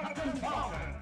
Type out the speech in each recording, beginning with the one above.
Captain Falcon.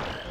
Yeah.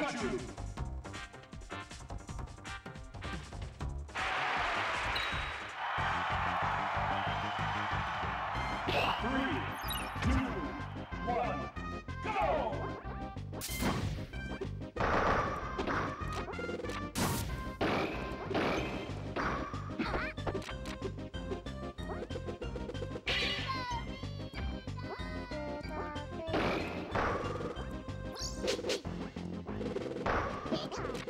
Pikachu. Three, Game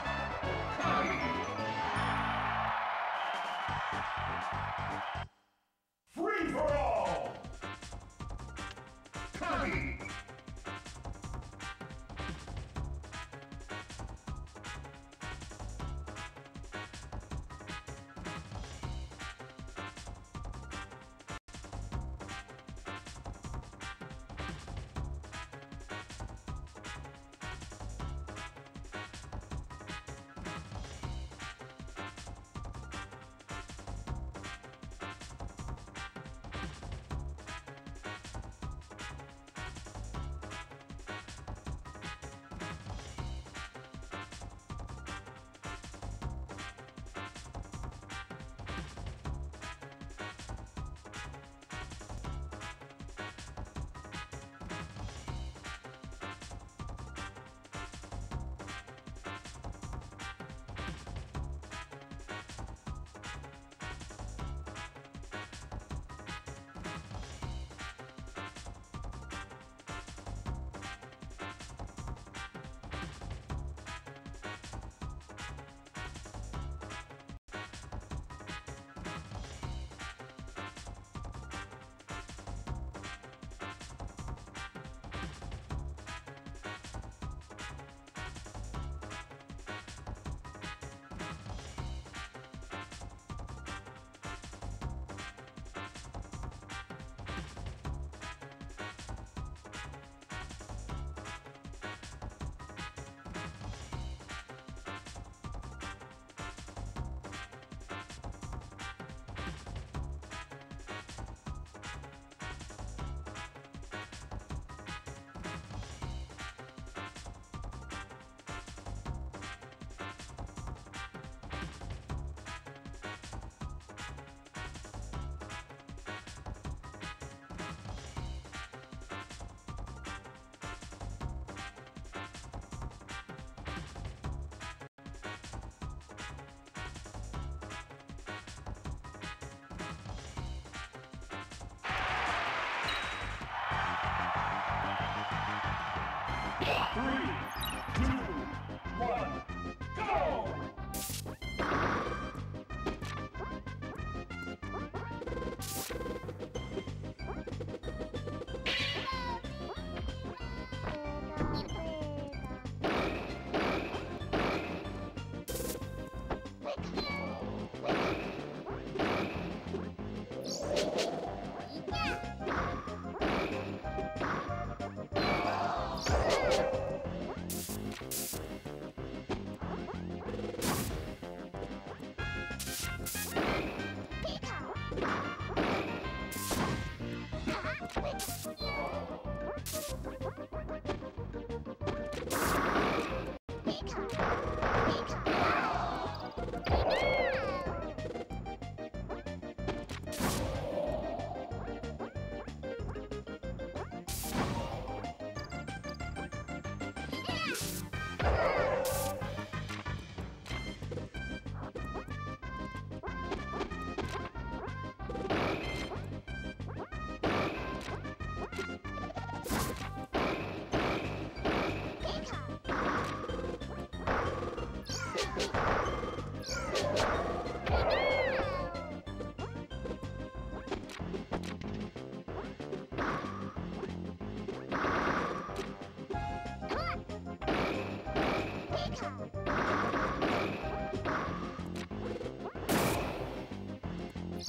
Three,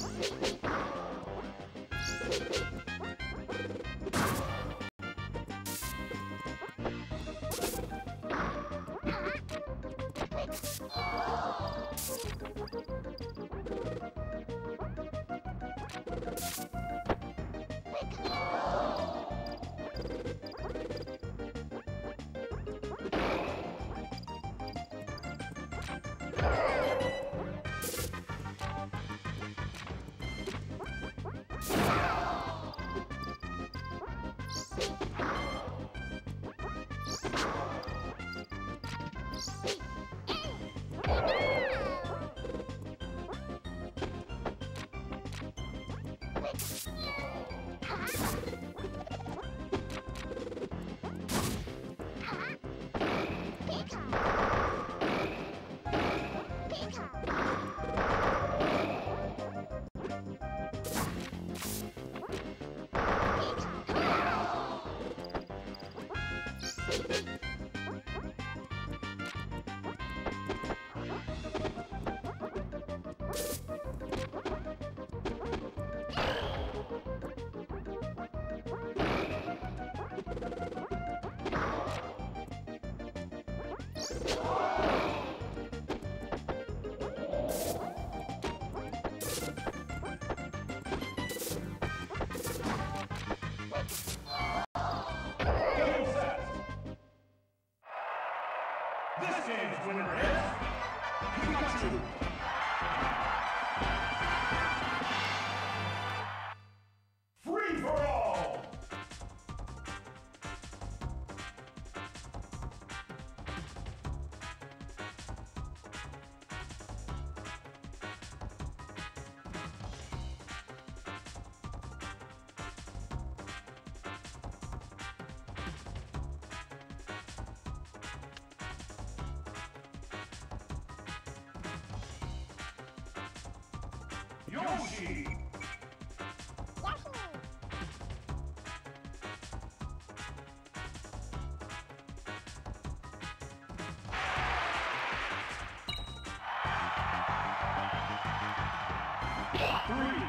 one, go! Game Game's winner is Pikachu. Yoshi. Three,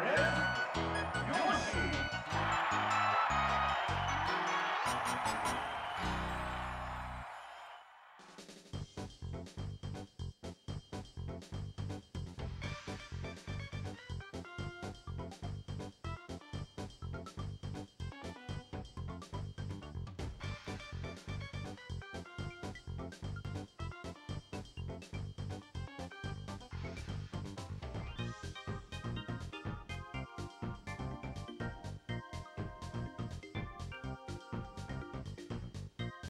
game's